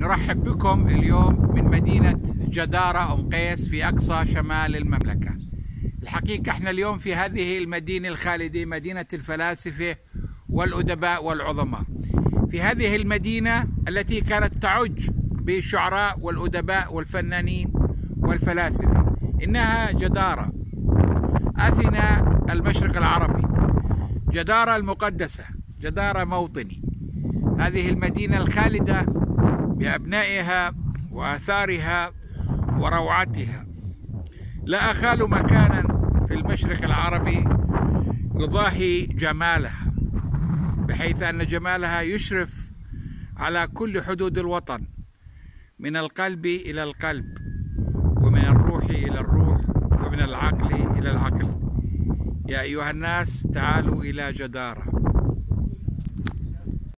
نرحب بكم اليوم من مدينة جدارة أم قيس في أقصى شمال المملكة. الحقيقة إحنا اليوم في هذه المدينة الخالدة مدينة الفلاسفة والأدباء والعظماء. في هذه المدينة التي كانت تعج بالشعراء والأدباء والفنانين والفلاسفة. إنها جدارة أثنى المشرق العربي. جدارة المقدسة جدارة موطني. هذه المدينة الخالدة بأبنائها وآثارها وروعتها لا أخال مكانا في المشرق العربي يضاهي جمالها بحيث أن جمالها يشرف على كل حدود الوطن من القلب إلى القلب ومن الروح إلى الروح ومن العقل إلى العقل. يا أيها الناس تعالوا إلى جدارة.